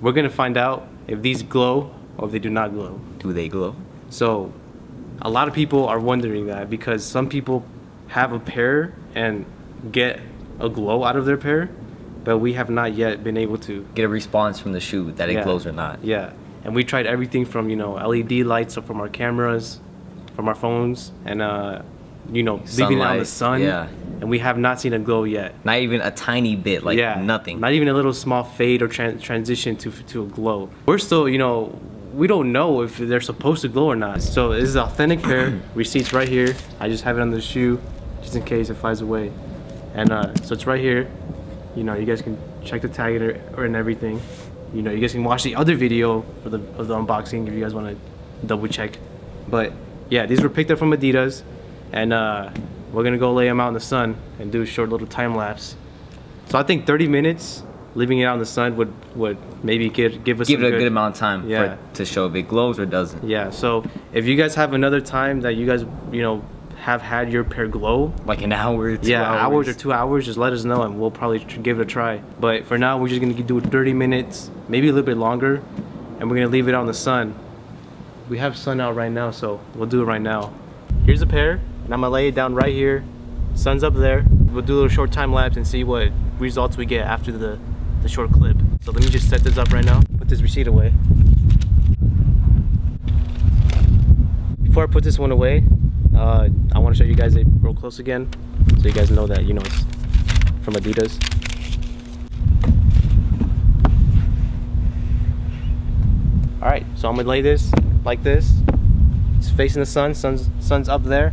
We're gonna find out if these glow or if they do not glow. Do they glow? So, a lot of people are wondering that because some people have a pair and get a glow out of their pair, but we have not yet been able to. Get a response from the shoe that it Yeah. glows or not. Yeah, and we tried everything from you know LED lights from our cameras, from our phones, and uh, you know leaving it on the sun. yeah. And we have not seen a glow yet. Not even a tiny bit, like yeah, nothing. Not even a little small fade or tran- transition to to a glow. We're still, you know, we don't know if they're supposed to glow or not. So this is authentic pair. Receipts right here. I just have it on the shoe, just in case it flies away. And uh, so it's right here. You know, you guys can check the tag or, or and everything. You know, you guys can watch the other video for the of the unboxing if you guys want to double check. But yeah, these were picked up from Adidas, and uh, we're gonna go lay them out in the sun and do a short little time lapse. So I think 30 minutes leaving it out in the sun would would maybe give give us Give it a good amount of time Yeah. it to show if it glows or doesn't. Yeah. So if you guys have another time that you guys you know have had your pair glow, Like an hour, two yeah, hours. hours or two hours, just let us know and we'll probably give it a try. But for now, we're just gonna do 30 minutes, maybe a little bit longer, and we're gonna leave it out in the sun. We have sun out right now, so we'll do it right now. Here's a pair, and I'm gonna lay it down right here. Sun's up there. We'll do a little short time lapse and see what results we get after the, the short clip. So let me just set this up right now. Put this receipt away. Before I put this one away, uh, I want to show you guys it real close again, so you guys know that you know it's from Adidas. All right, so I'm gonna lay this like this. It's facing the sun. Sun's sun's up there.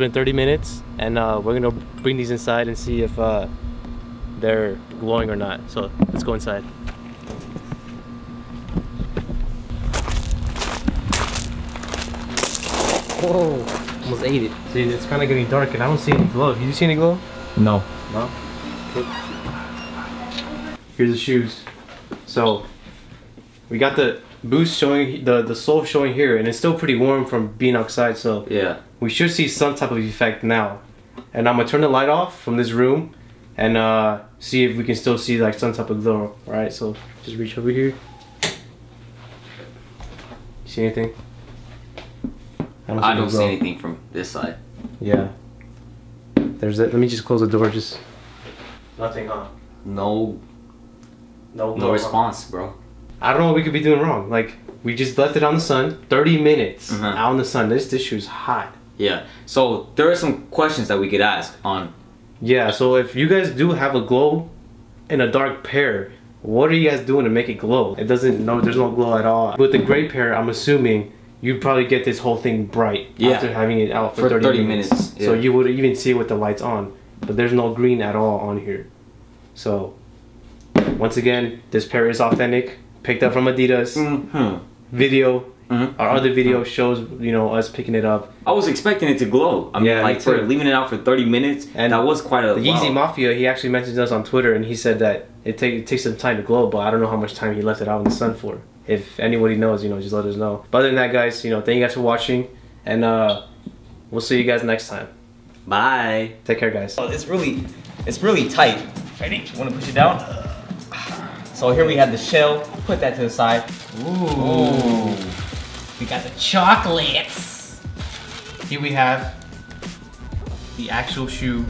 Been 30 minutes, and uh, we're gonna bring these inside and see if uh, they're glowing or not. So let's go inside. Whoa! Almost ate it. See, it's kind of getting dark, and I don't see any glow. Do you see any glow? No. No. Here's the shoes. So we got the boost showing the the sole showing here, and it's still pretty warm from being outside. So Yeah. we should see some type of effect now. And I'm gonna turn the light off from this room and uh, see if we can still see like some type of glow. All right, so just reach over here. See anything? I no don't see anything from this side. Yeah. There's it. Let me just close the door. Just nothing, huh? No, No, no glow, huh? response, bro. I don't know what we could be doing wrong. Like we just left it on the sun, 30 minutes Mhm. out in the sun. This this shoe's hot. Yeah. So there are some questions that we could ask on. Yeah, so if you guys do have a glow in a dark pair, what are you guys doing to make it glow? It doesn't no there's no glow at all. With the gray pair, I'm assuming you'd probably get this whole thing bright Yeah. after having it out for, For 30, 30 minutes. minutes, So you would even see it with the lights on. But there's no green at all on here. So once again, this pair is authentic, picked up from Adidas. Hmm. Video Mhm. our other video shows, you know, us picking it up. I was expecting it to glow. I mean, Yeah, me like for leaving it out for 30 minutes, And and that was quite a. The Yeezy wow. Mafia, he actually mentioned us on Twitter, and he said that it, take, it takes some time to glow, but I don't know how much time he left it out in the sun for. If anybody knows, you know, just let us know. But other than that, guys, you know, thank you guys for watching, and uh, we'll see you guys next time. Bye. Take care, guys. Oh, it's really, it's really tight. Ready? Want to push it down? So here we have the shell. Put that to the side. Ooh. We got the chocolates. Here we have the actual shoe